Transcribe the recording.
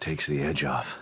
Takes the edge off.